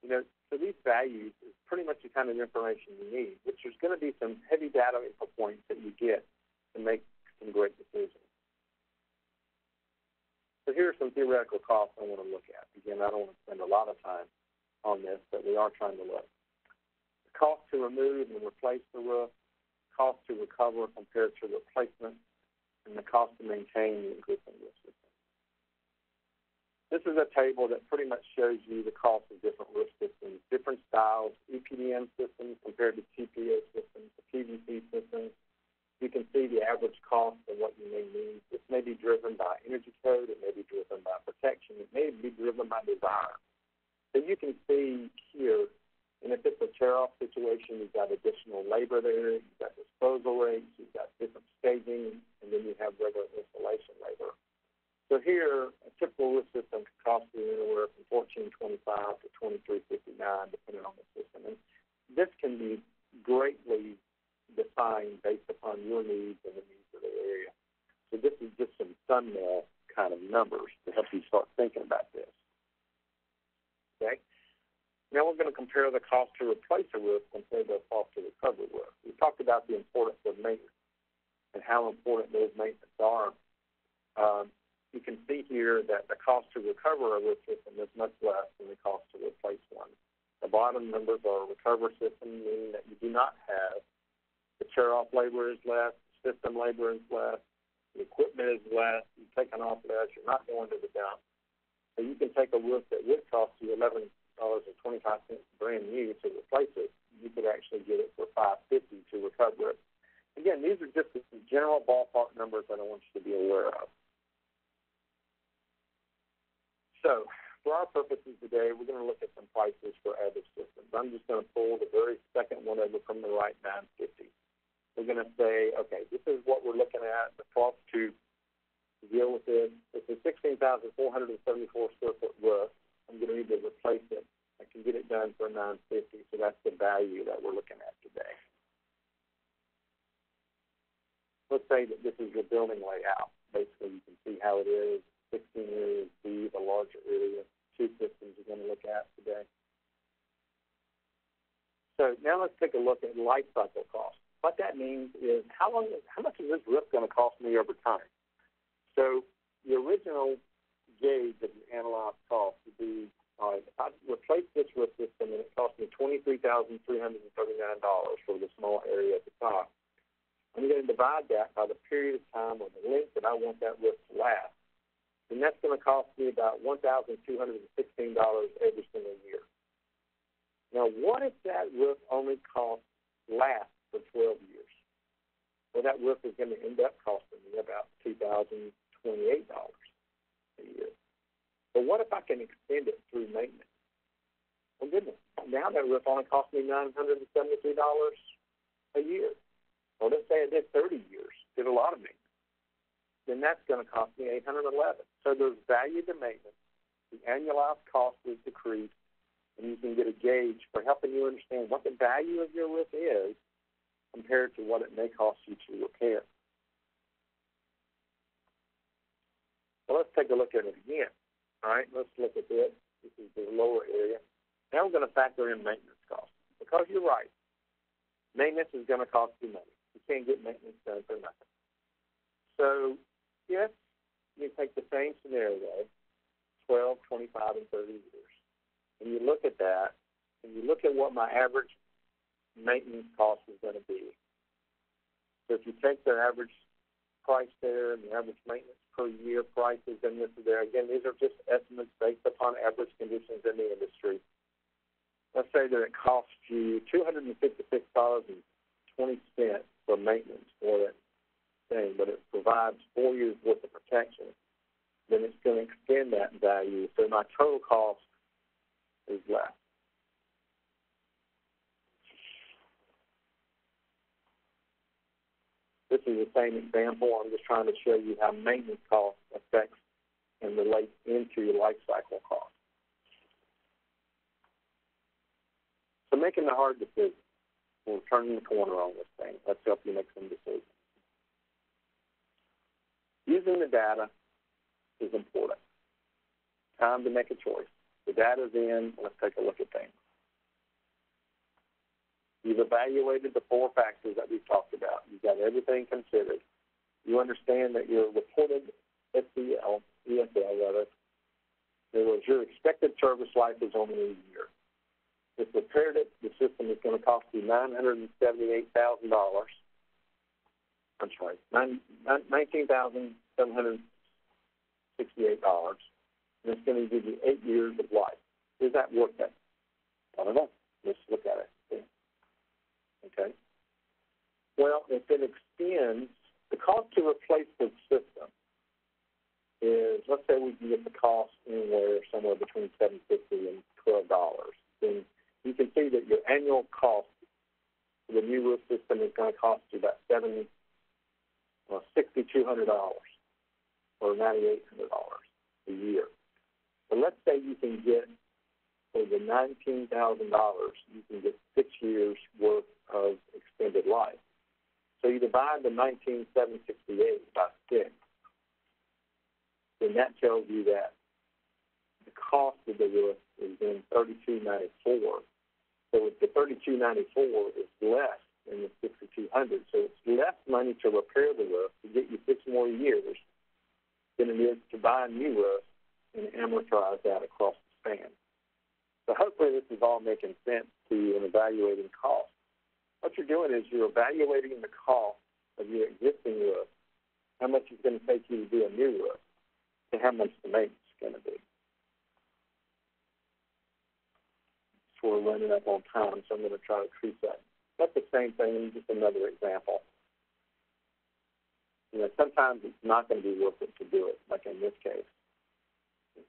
you know, so these values is pretty much the kind of information you need, which there's going to be some heavy data info points that you get to make some great decisions. So here are some theoretical costs I want to look at. Again, I don't want to spend a lot of time on this, but we are trying to look. The cost to remove and replace the roof, cost to recover compared to replacement, and the cost to maintain the existing roof system. This is a table that pretty much shows you the cost of different roof systems, different styles, EPDM systems compared to TPO systems, the PVC systems. You can see the average cost and what you may need. This may be driven by energy code. It may be driven by protection. It may be driven by desire. So you can see here, and if it's a tear-off situation, you've got additional labor there. You've got disposal rates. You've got different staging, and then you have regular installation labor. So here, a typical roof system could cost you anywhere from fourteen twenty-five to twenty-three fifty-nine, depending on the system. And this can be greatly defined based upon your needs and the needs of the area. So this is just some thumbnail kind of numbers to help you start thinking about this. Okay? Now we're going to compare the cost to replace a roof compared to the cost to recover a roof. We talked about the importance of maintenance and how important those maintenance are. Um, you can see here that the cost to recover a roof system is much less than the cost to replace one. The bottom numbers are recover system, meaning that you do not have the tear-off labor is less, system labor is less, the equipment is less, you're taking off less, you're not going to the dump. So you can take a roof that would cost you eleven dollars and twenty five cents brand new to replace it. You could actually get it for five fifty to recover it. Again, these are just the general ballpark numbers that I want you to be aware of. So, for our purposes today, we're going to look at some prices for average systems. I'm just going to pull the very second one over from the right, 950 we're going to say, okay, this is what we're looking at, the cost to deal with this. It's a 16,474 square foot roof. I'm going to need to replace it. I can get it done for 950 so that's the value that we're looking at today. Let's say that this is your building layout. Basically, you can see how it is. 16 areas B, the larger area. Two systems you're going to look at today. So now let's take a look at life cycle costs. What that means is how long, how much is this roof going to cost me over time? So the original gauge of the analyzed cost would be, all right, if I replace this roof system and it cost me $23,339 for the small area at the top, I'm going to divide that by the period of time or the length that I want that roof to last. And that's going to cost me about $1,216 every single year. Now, what if that roof only costs last for 12 years. Well, that roof is going to end up costing me about $2,028 a year. But what if I can extend it through maintenance? Well, goodness, now that roof only costs me $973 a year. Well, let's say I did 30 years, did a lot of maintenance. Then that's going to cost me 811 So there's value to maintenance. The annualized cost is decreased, and you can get a gauge for helping you understand what the value of your roof is compared to what it may cost you to repair. So let's take a look at it again. All right, let's look at this. This is the lower area. Now we're going to factor in maintenance costs because you're right. Maintenance is going to cost you money. You can't get maintenance done for nothing. So, yes, you take the same scenario, 12, 25, and 30 years, and you look at that, and you look at what my average maintenance cost is going to be. So if you take the average price there and the average maintenance per year prices, and this is there. Again, these are just estimates based upon average conditions in the industry. Let's say that it costs you two hundred and fifty-six dollars and twenty cents for maintenance for that thing, but it provides four years worth of protection. Then it's going to extend that value, so my total cost is less. This is the same example. I'm just trying to show you how maintenance cost affects and relates into your life cycle cost. So making the hard decision. We're turning the corner on this thing. Let's help you make some decisions. Using the data is important. Time to make a choice. The data's in. Let's take a look at things. You've evaluated the four factors that we've talked about. You've got everything considered. You understand that your reported SCL, ESL rather, there was your expected service life is only a year. If repaired it, the system is going to cost you nine hundred and seventy-eight thousand dollars. I'm sorry, nineteen thousand seven hundred sixty-eight dollars. and it's going to give you eight years of life. Is that worth it? I don't know. Let's look at it. Okay. Well, if it extends, the cost to replace the system is, let's say we can get the cost anywhere somewhere between seven fifty and twelve dollars. Then you can see that your annual cost for the new roof system is going to cost you about seven, well, sixty two hundred dollars or ninety eight hundred dollars a year. But let's say you can get for the nineteen thousand dollars, you can get six years worth of extended life. So you divide the nineteen seven sixty eight by six, then that tells you that the cost of the roof is then thirty two ninety four. So the thirty two ninety four is less than the sixty two hundred. So it's less money to repair the roof to get you six more years than it is to buy a new roof and amortize that across the span. So hopefully this is all making sense to you in evaluating cost. What you're doing is you're evaluating the cost of your existing roof, how much it's going to take you to do a new roof, and how much the maintenance is going to be. So we're running up on time, so I'm going to try to treat that. That's the same thing, just another example. You know, sometimes it's not going to be worth it to do it, like in this case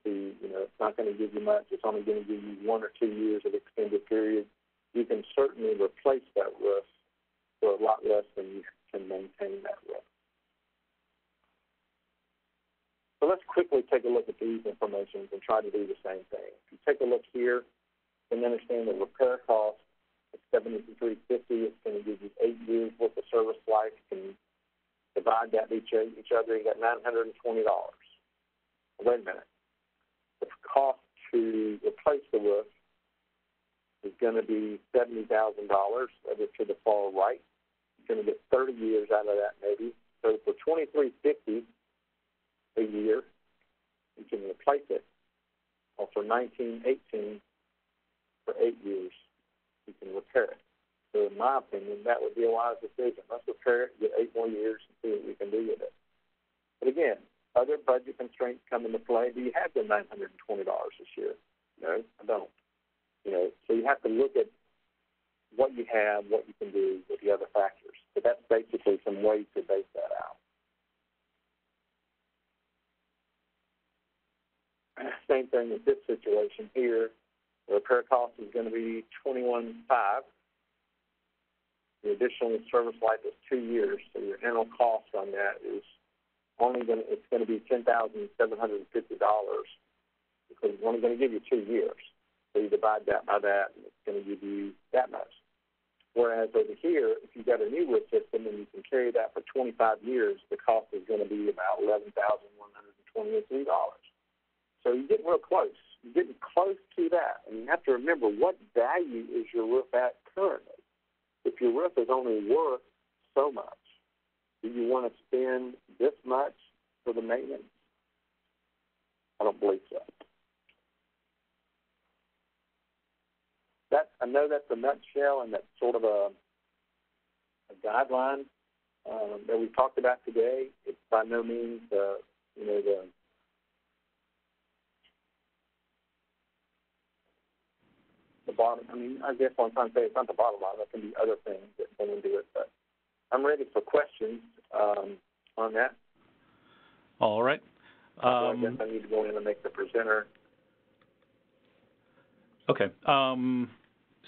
the you know it's not going to give you much. It's only going to give you one or two years of extended period. You can certainly replace that roof for a lot less than you can maintain that roof. So let's quickly take a look at these informations and try to do the same thing. If you take a look here, and understand the repair cost three fifty. It's going to give you eight years worth of service life. You can divide that each each other. You got nine hundred and twenty dollars. Wait a minute cost to replace the roof is going to be seventy thousand dollars. Over to the far right, you're going to get thirty years out of that, maybe. So for twenty three fifty a year, you can replace it. Or for nineteen eighteen, for eight years, you can repair it. So in my opinion, that would be a wise decision. Let's repair it, get eight more years, and see what we can do with it. But again, other budget constraints come into play. Do you have the nine hundred and twenty dollars this year? No, I don't. You know, so you have to look at what you have, what you can do with the other factors. But that's basically some ways to base that out. Same thing with this situation here. The repair cost is going to be twenty one five. The additional service life is two years, so your annual cost on that is only going to, it's going to be ten thousand seven hundred and fifty dollars because it's only going to give you two years. So you divide that by that, and it's going to give you that much. Whereas over here, if you've got a new roof system and you can carry that for 25 years, the cost is going to be about $11,123. So you're getting real close. You're getting close to that. And you have to remember what value is your roof at currently. If your roof is only worth so much, do you want to spend this much for the maintenance? I don't believe so. That I know that's a nutshell and that's sort of a, a guideline um, that we talked about today. It's by no means uh, you know the the bottom. I mean, I guess what I'm trying to say it's not the bottom line. There can be other things that go into it, but I'm ready for questions um, on that. All right. Um, so I guess um, I need to go in and make the presenter. Okay. Um,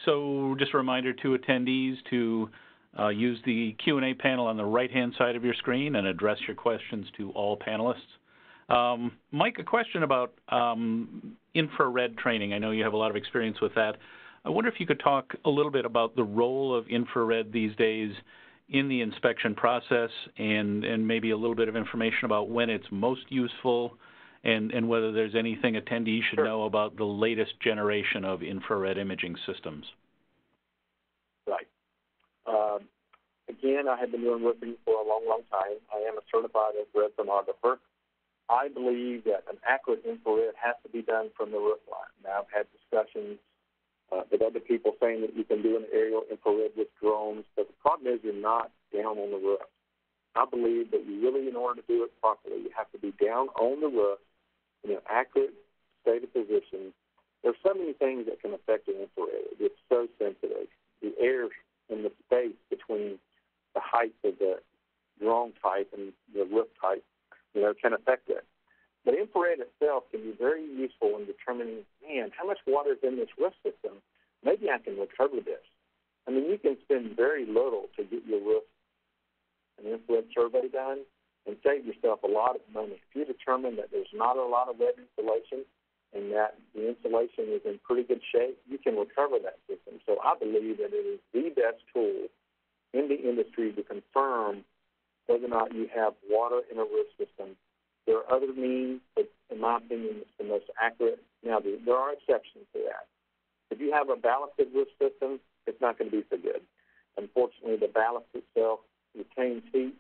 so just a reminder to attendees to uh, use the Q&A panel on the right-hand side of your screen and address your questions to all panelists. Um, Mike, a question about um, infrared training. I know you have a lot of experience with that. I wonder if you could talk a little bit about the role of infrared these days in the inspection process and, and maybe a little bit of information about when it's most useful and, and whether there's anything attendees should sure. know about the latest generation of infrared imaging systems. Right. Um, again, I have been doing roofing for a long, long time. I am a certified infrared thermographer. I believe that an accurate infrared has to be done from the roof line. Now, I've had discussions uh, with other people saying that you can do an aerial infrared with drones, but the problem is you're not down on the roof. I believe that you really, in order to do it properly, you have to be down on the roof in an accurate stated position, there's so many things that can affect the infrared. It's so sensitive. The air in the space between the height of the drone type and the roof type, you know, can affect it. But infrared itself can be very useful in determining, man, how much water is in this roof system. Maybe I can recover this. I mean, you can spend very little to get your roof an infrared survey done and save yourself a lot of money. If you determine that there's not a lot of web insulation and that the insulation is in pretty good shape, you can recover that system. So I believe that it is the best tool in the industry to confirm whether or not you have water in a roof system. There are other means, but in my opinion, it's the most accurate. Now, there are exceptions to that. If you have a ballasted roof system, it's not going to be so good. Unfortunately, the ballast itself retains heat,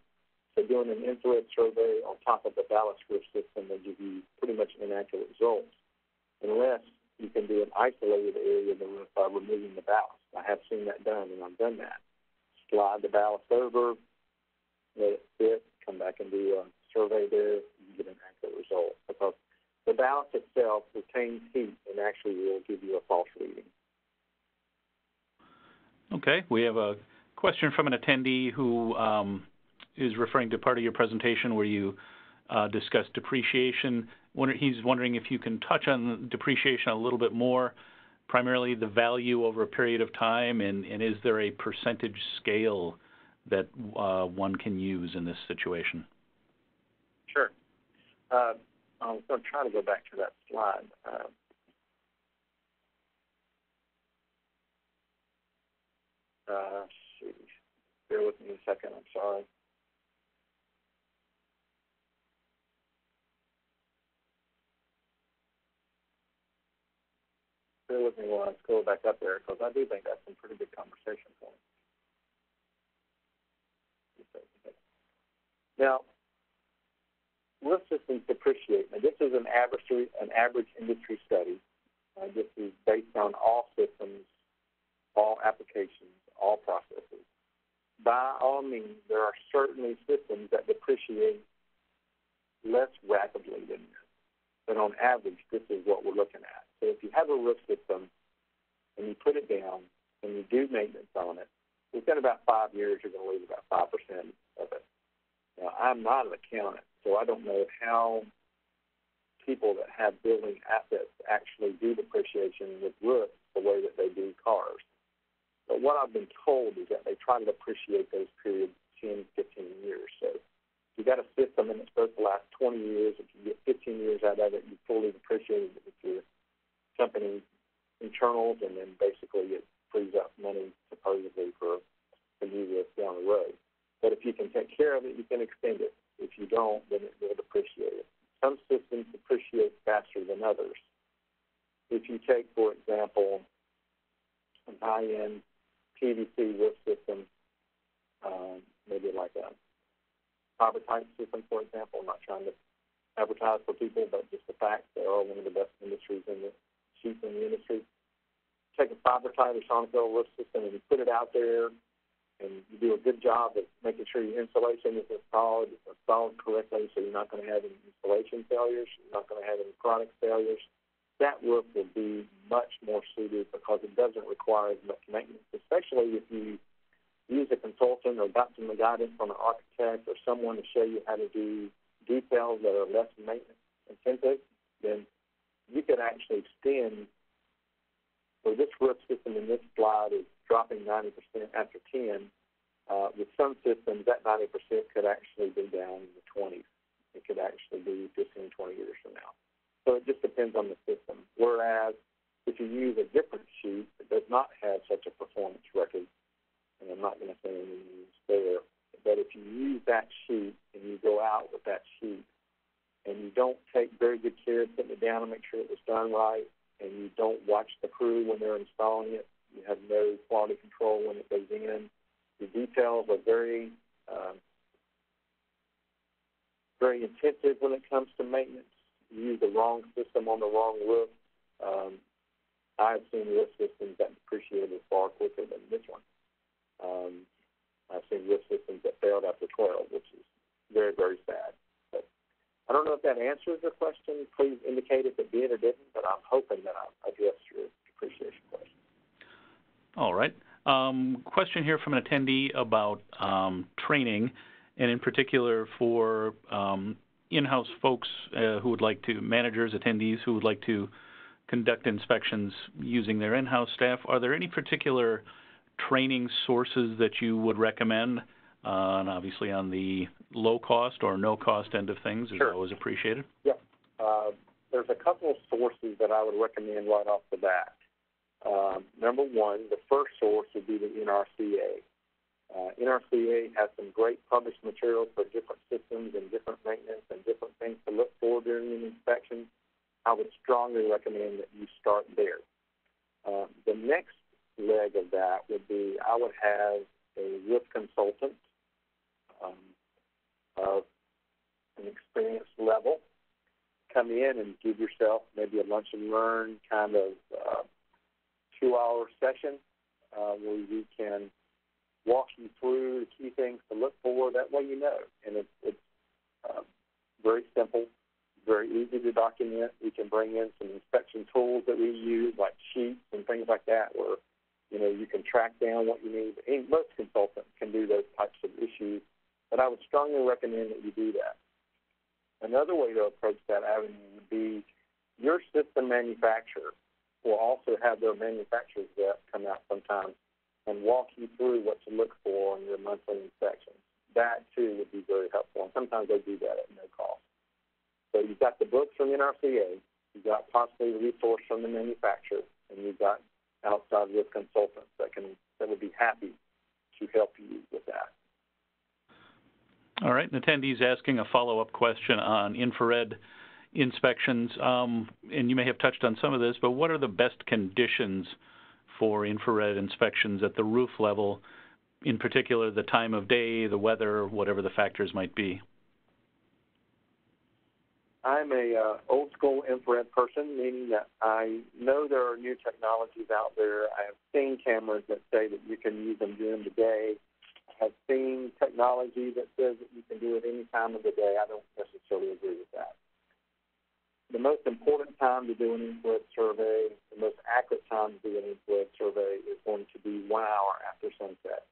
so doing an infrared survey on top of the ballast roof system will give you pretty much inaccurate results, unless you can do an isolated area of the roof by removing the ballast. I have seen that done, and I've done that. Slide the ballast over, let it sit, come back and do a survey there, and get an accurate result because the ballast itself retains heat and actually will give you a false reading. Okay, we have a question from an attendee who um, is referring to part of your presentation where you uh, discussed depreciation. He's wondering if you can touch on depreciation a little bit more, primarily the value over a period of time, and, and is there a percentage scale that uh, one can use in this situation? Uh, I'm going to try to go back to that slide. Uh, uh, see. Bear with me a second. I'm sorry. Bear with me while I scroll back up there because I do think that's some pretty good conversation points. Now, roof systems depreciate. Now, this is an average an average industry study. Uh, this is based on all systems, all applications, all processes. By all means, there are certainly systems that depreciate less rapidly than this, but on average, this is what we're looking at. So if you have a roof system and you put it down and you do maintenance on it, within about five years, you're going to lose about five percent of it. Now, I'm not an accountant, so I don't know how people that have building assets actually do depreciation with roofs the way that they do cars. But what I've been told is that they try to depreciate those periods 10, 15 years. So if you got a system and it's supposed to last 20 years, if you get 15 years out of it, you fully depreciate it with your company internals, and then basically it frees up money supposedly for for new roof down the road. But if you can take care of it, you can extend it. If you don't, then it will depreciate it. Some systems depreciate faster than others. If you take, for example, a high-end PVC roof system, um, maybe like a FiberTite system, for example. I'm not trying to advertise for people, but just the fact they are one of the best industries in the sheets in the industry. Take a FiberTite or sonic roof system and you put it out there and you do a good job of making sure your insulation is installed, installed correctly, so you're not going to have any installation failures, you're not going to have any product failures. That roof will be much more suited because it doesn't require as much maintenance, especially if you use a consultant or got some guidance from an architect or someone to show you how to do details that are less maintenance intensive, then you could actually extend. So this roof system in this slide is dropping 90% after 10. Uh, with some systems, that 90% could actually be down in the 20s. It could actually be 15, 20 years from now. So it just depends on the system. Whereas if you use a different sheet that does not have such a performance record, and I'm not going to say any names there, but if you use that sheet and you go out with that sheet and you don't take very good care of putting it down and make sure it was done right, and you don't watch the crew when they're installing it, you have no quality control when it goes in. The details are very, um, very intensive when it comes to maintenance. You use the wrong system on the wrong roof. Um, I've seen roof systems that depreciated far quicker than this one. Um, I've seen roof systems that failed after 12, which is very, very sad. I don't know if that answers the question. Please indicate if it did or didn't, but I'm hoping that I addressed your depreciation question. All right. Um, question here from an attendee about um, training, and in particular for um, in-house folks uh, who would like to, managers, attendees who would like to conduct inspections using their in-house staff. Are there any particular training sources that you would recommend? Uh, and obviously on the low cost or no cost end of things is sure. always appreciated. Yeah. Uh, there's a couple of sources that I would recommend right off the bat. Um, number one, the first source would be the NRCA. Uh, NRCA has some great published materials for different systems and different maintenance and different things to look for during an inspection. I would strongly recommend that you start there. Uh, the next leg of that would be I would have a roof consultant um, of an experience level come in and give yourself maybe a lunch and learn kind of uh, two hour session uh, where we can walk you through the key things to look for. That way you know. And it's, it's uh, very simple, very easy to document. We can bring in some inspection tools that we use, like sheets and things like that, where you know you can track down what you need. And most consultants can do those types of issues, but I would strongly recommend that you do that. Another way to approach that avenue would be your system manufacturer will also have their manufacturer's rep come out sometimes and walk you through what to look for in your monthly inspections. That too would be very helpful, and sometimes they do that at no cost. So you've got the books from NRCA, you've got possibly a resource from the manufacturer, and you've got outside risk consultants that can that would be happy to help you with that. All right, an attendee's asking a follow-up question on infrared inspections, um, and you may have touched on some of this, but what are the best conditions for infrared inspections at the roof level, in particular the time of day, the weather, whatever the factors might be? I'm a uh, old school infrared person, meaning that I know there are new technologies out there. I have seen cameras that say that you can use them during the day. Have seen technology that says that you can do it any time of the day. I don't necessarily agree with that the most important time to do an infrared survey, the most accurate time to do an infrared survey is going to be one hour after sunset.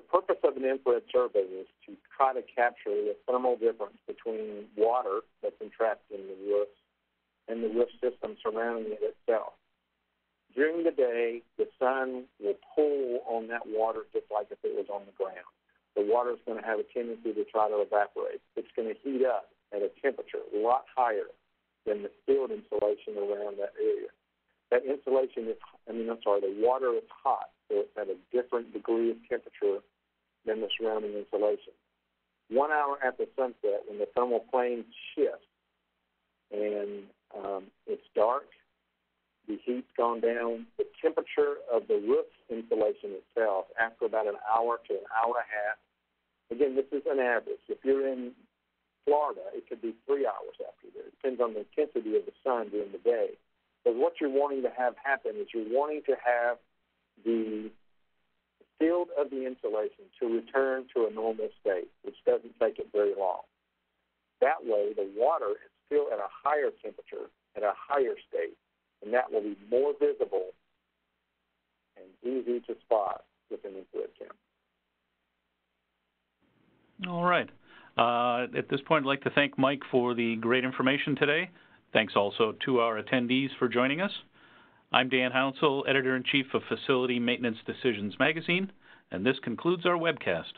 The purpose of an infrared survey is to try to capture the thermal difference between water that's entrapped in the roof and the roof system surrounding it itself. During the day, the sun will pull on that water just like if it was on the ground. The water is going to have a tendency to try to evaporate. It's going to heat up at a temperature a lot higher than the field insulation around that area. That insulation is, I mean, I'm sorry, the water is hot, so it's at a different degree of temperature than the surrounding insulation. One hour after sunset, when the thermal plane shifts and um, it's dark, the heat's gone down, the temperature of the roof insulation itself after about an hour to an hour and a half. Again, this is an average. If you're in Florida, it could be three hours after that. It depends on the intensity of the sun during the day. But what you're wanting to have happen is you're wanting to have the field of the insulation to return to a normal state, which doesn't take it very long. That way, the water is still at a higher temperature, at a higher state, and that will be more visible and easy to spot with an infrared camera. All right. Uh, at this point, I'd like to thank Mike for the great information today. Thanks also to our attendees for joining us. I'm Dan Hounsell, Editor-in-Chief of Facility Maintenance Decisions Magazine, and this concludes our webcast.